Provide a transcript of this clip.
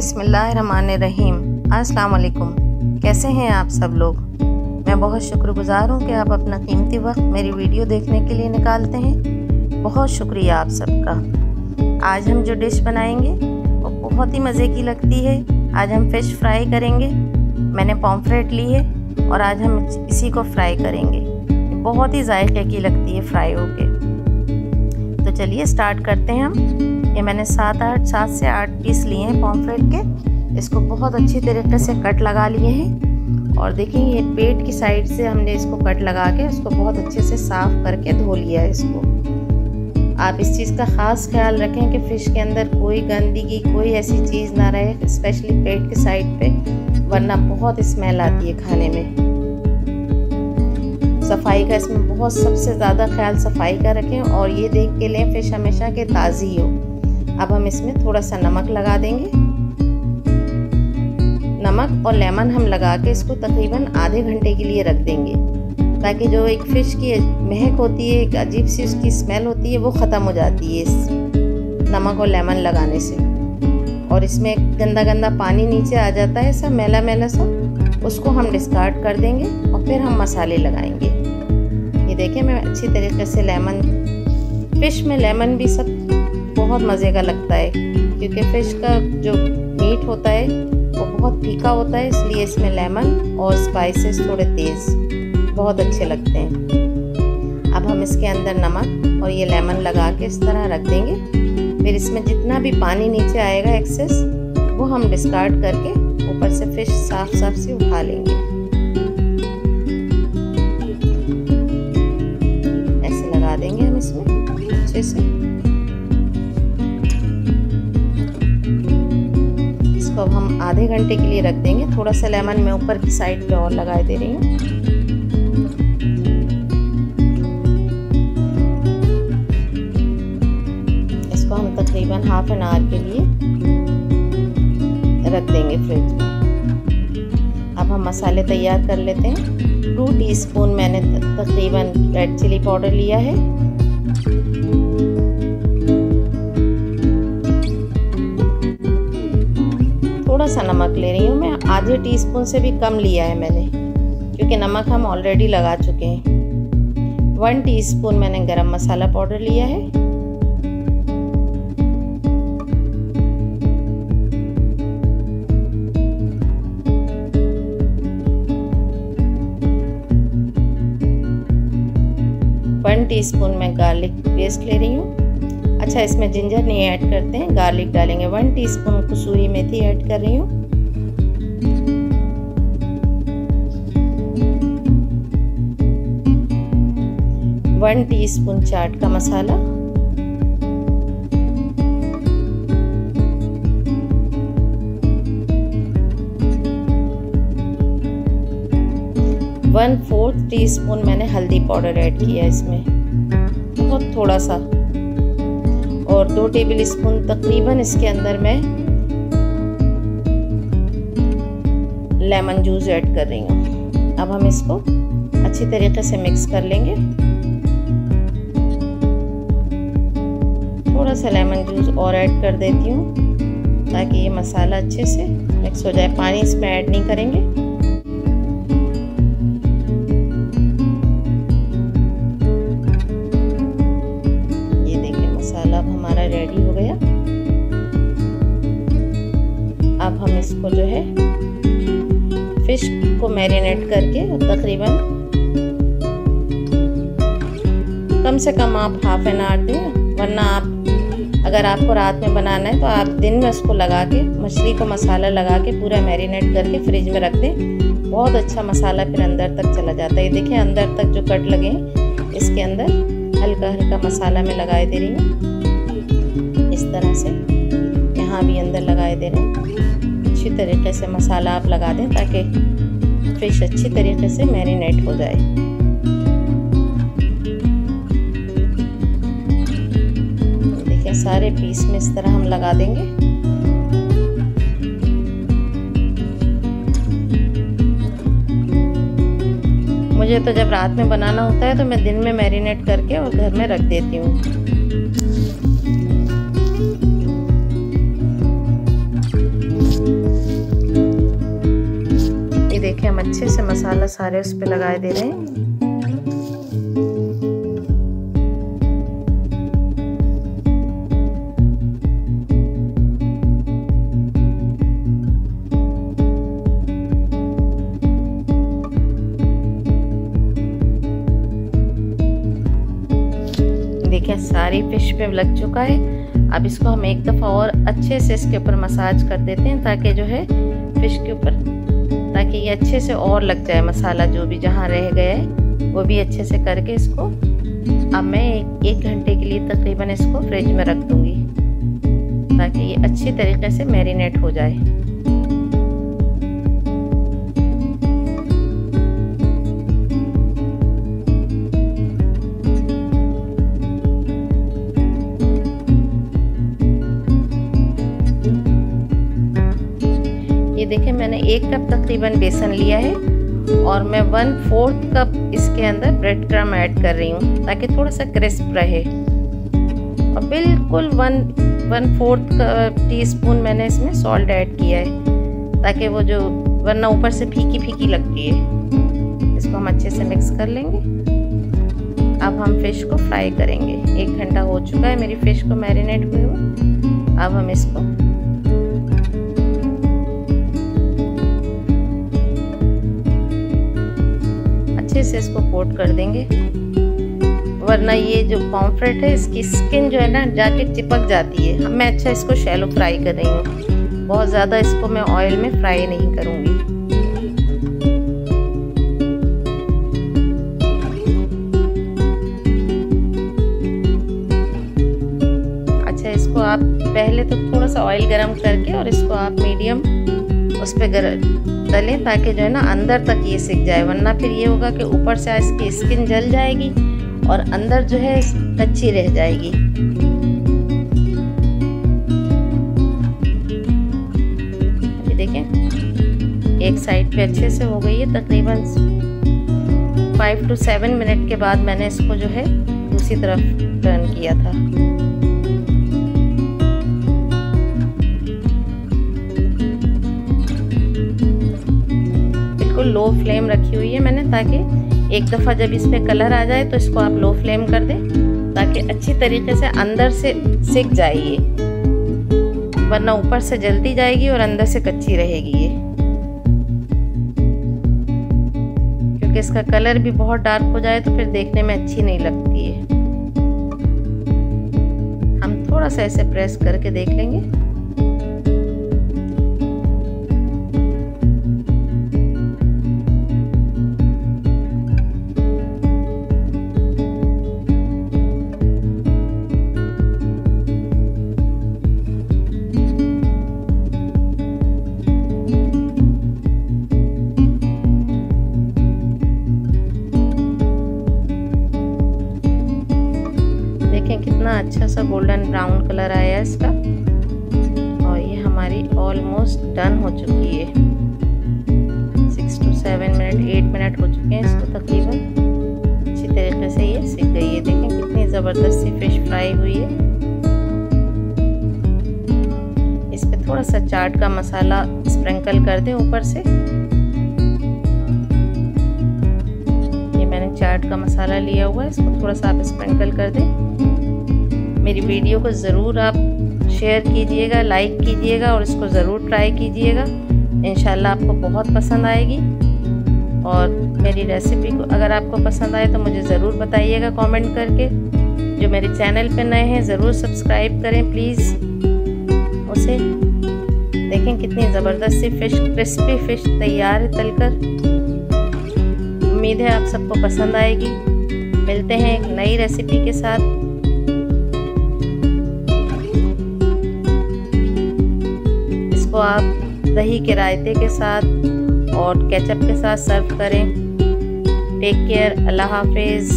बिसमीम अस्सलाम कैसे हैं आप सब लोग? मैं बहुत शुक्रगुजार हूँ कि आप अपना कीमती वक्त मेरी वीडियो देखने के लिए निकालते हैं। बहुत शुक्रिया आप सबका। आज हम जो डिश बनाएँगे, वो बहुत ही मज़े की लगती है। आज हम फ़िश फ्राई करेंगे। मैंने पॉम्फ्रेट ली है और आज हम इसी को फ्राई करेंगे। बहुत ही जायके की लगती है फ्राई होके तो चलिए स्टार्ट करते हैं हम। ये मैंने सात आठ, सात से आठ पीस लिए हैं पॉम्फ्रेट के। इसको बहुत अच्छी तरीके से कट लगा लिए हैं। और देखिए, ये पेट की साइड से हमने इसको कट लगा के इसको बहुत अच्छे से साफ़ करके धो लिया है इसको। आप इस चीज़ का ख़ास ख्याल रखें कि फ़िश के अंदर कोई गंदगी, कोई ऐसी चीज़ ना रहे स्पेशली पेट के साइड पे, वरना बहुत स्मेल आती है खाने में। सफ़ाई का, इसमें बहुत सबसे ज़्यादा ख्याल सफ़ाई का रखें और ये देख के लें, फ़िश हमेशा के ताज़ी हो। अब हम इसमें थोड़ा सा नमक लगा देंगे। नमक और लेमन हम लगा के इसको तकरीबन आधे घंटे के लिए रख देंगे, ताकि जो एक फ़िश की महक होती है, एक अजीब सी उसकी स्मेल होती है, वो ख़त्म हो जाती है इस नमक और लेमन लगाने से। और इसमें गंदा गंदा पानी नीचे आ जाता है सब मैला मैला सा, उसको हम डिस्कार्ड कर देंगे और फिर हम मसाले लगाएँगे। ये देखें मैं अच्छी तरीके से लेमन, फ़िश में लेमन भी सब बहुत मज़े का लगता है, क्योंकि फ़िश का जो मीट होता है, वो बहुत फीका होता है, इसलिए इसमें लेमन और स्पाइसेस थोड़े तेज़ बहुत अच्छे लगते हैं। अब हम इसके अंदर नमक और ये लेमन लगा के इस तरह रख देंगे। फिर इसमें जितना भी पानी नीचे आएगा एक्सेस वो हम डिस्कार्ड करके ऊपर से फ़िश साफ़ साफ़ से उठा लेंगे। इसमें अच्छे से इसको अब हम आधे घंटे के लिए रख देंगे। थोड़ा सा लेमन मैं ऊपर की साइड पे और लगा दे रही हूँ। इसको हम तकरीबन हाफ़ एन आवर के लिए रख देंगे फ्रिज में। अब हम मसाले तैयार कर लेते हैं। टू टीस्पून मैंने तकरीबन रेड चिली पाउडर लिया है। थोड़ा सा नमक ले रही हूँ मैं। आधे टीस्पून से भी कम लिया है मैंने, क्योंकि नमक हम ऑलरेडी लगा चुके हैं। वन टीस्पून मैंने गरम मसाला पाउडर लिया है। टीस्पून मैं गार्लिक पेस्ट ले रही हूँ। अच्छा इसमें जिंजर नहीं ऐड करते हैं गार्लिक डालेंगे। वन टीस्पून कसूरी मेथी ऐड कर रही हूँ। वन टीस्पून चाट का मसाला। वन फोर्थ टीस्पून मैंने हल्दी पाउडर ऐड किया इसमें। बहुत थोड़ा सा। और दो टेबल स्पून तकरीबन इसके अंदर मैं लेमन जूस ऐड कर रही हूँ। अब हम इसको अच्छी तरीके से मिक्स कर लेंगे। थोड़ा सा लेमन जूस और ऐड कर देती हूँ ताकि ये मसाला अच्छे से मिक्स हो जाए। पानी इसमें ऐड नहीं करेंगे। अब हम इसको जो है फ़िश को मैरिनेट करके तकरीबन कम से कम आप हाफ़ एन आवर दें, वरना आप, अगर आपको रात में बनाना है तो आप दिन में उसको लगा के मछली को मसाला लगा के पूरा मैरिनेट करके फ्रिज में रख दें। बहुत अच्छा मसाला फिर अंदर तक चला जाता है। देखिए, अंदर तक जो कट लगे इसके अंदर हल्का हल्का मसाला में लगाए दे रही हूँ। तरह से यहाँ भी अंदर लगाए दे रहे हैं। अच्छी तरीके से मसाला आप लगा दें ताकि फ़िश अच्छी तरीके से मैरिनेट हो जाए। सारे पीस में इस तरह हम लगा देंगे। मुझे तो जब रात में बनाना होता है तो मैं दिन में मैरिनेट करके और घर में रख देती हूँ। देखिए हम अच्छे से मसाला सारे उस पर लगा दे रहे हैं। देखिए, सारी फ़िश पे लग चुका है। अब इसको हम एक दफ़ा और अच्छे से इसके ऊपर मसाज कर देते हैं ताकि जो है फ़िश के ऊपर ताकि ये अच्छे से और लग जाए मसाला जो भी जहाँ रह गया है वो भी अच्छे से करके इसको अब मैं एक, एक घंटे के लिए तकरीबन इसको फ्रिज में रख दूँगी ताकि ये अच्छी तरीके से मैरिनेट हो जाए। देखें मैंने एक कप तकरीबन बेसन लिया है और मैं वन फोर्थ कप इसके अंदर ब्रेड क्रम ऐड कर रही हूँ ताकि थोड़ा सा क्रिस्प रहे। और बिल्कुल one one fourth teaspoon मैंने इसमें सॉल्ट ऐड किया है ताकि वो जो, वरना ऊपर से फीकी फीकी लगती है। इसको हम अच्छे से मिक्स कर लेंगे। अब हम फ़िश को फ्राई करेंगे। एक घंटा हो चुका है मेरी फ़िश को मैरिनेट हुए हुए। अब हम इसको अच्छे से इसको कोट कर देंगे। वरना ये जो पॉम्फ्रेट है, इसकी स्किन जो है ना, जाके चिपक जाती है। मैं अच्छा इसको शैलो फ्राई कर रही हूँ। बहुत ज़्यादा इसको मैं ऑयल में फ्राई नहीं करूँगी। अच्छा आप पहले तो थोड़ा सा ऑयल गरम करके और इसको आप मीडियम उस पर तलें ताकि जो है ना अंदर तक ये सीख जाए, वरना फिर ये होगा कि ऊपर से इसकी स्किन जल जाएगी और अंदर जो है कच्ची रह जाएगी। देखें, एक साइड पे अच्छे से हो गई है तकरीबन फाइव टू सेवन मिनट के बाद मैंने इसको जो है दूसरी तरफ़ टर्न किया था। बिल्कुल लो फ्लेम रखी हुई है मैंने ताकि एक दफ़ा जब इस पर कलर आ जाए तो इसको आप लो फ्लेम कर दें, ताकि अच्छी तरीके से अंदर से सिक ये। वरना ऊपर से जलती जाएगी और अंदर से कच्ची रहेगी ये। क्योंकि इसका कलर भी बहुत डार्क हो जाए तो फिर देखने में अच्छी नहीं लगती है। हम थोड़ा सा ऐसे प्रेस करके देख लेंगे। सा गोल्डन ब्राउन कलर आया है इसका। और ये हमारी ऑलमोस्ट डन हो चुकी है। Six two seven minute eight minute हो चुके हैं इसको तकरीबन। अच्छी तरीके से ये सीख गई है। देखें कितनी ज़बरदस्त सी फ़िश फ्राई हुई है। इस पर थोड़ा सा चाट का मसाला स्प्रिंकल कर दें ऊपर से। ये मैंने चाट का मसाला लिया हुआ है, इसको थोड़ा सा आप स्प्रिंकल कर दें। मेरी वीडियो को ज़रूर आप शेयर कीजिएगा लाइक कीजिएगा और इसको ज़रूर ट्राई कीजिएगा। इन आपको बहुत पसंद आएगी। और मेरी रेसिपी को अगर आपको पसंद आए तो मुझे ज़रूर बताइएगा कमेंट करके। जो मेरे चैनल पे नए हैं, ज़रूर सब्सक्राइब करें प्लीज़ उसे देखें कितनी ज़बरदस्त सी फ़िश क्रिस्पी फ़िश तैयार है तलकर। उम्मीद है आप सबको पसंद आएगी। मिलते हैं एक नई रेसिपी के साथ। आप दही के रायते के साथ और केचप के साथ सर्व करें। टेक केयर अल्लाह हाफिज़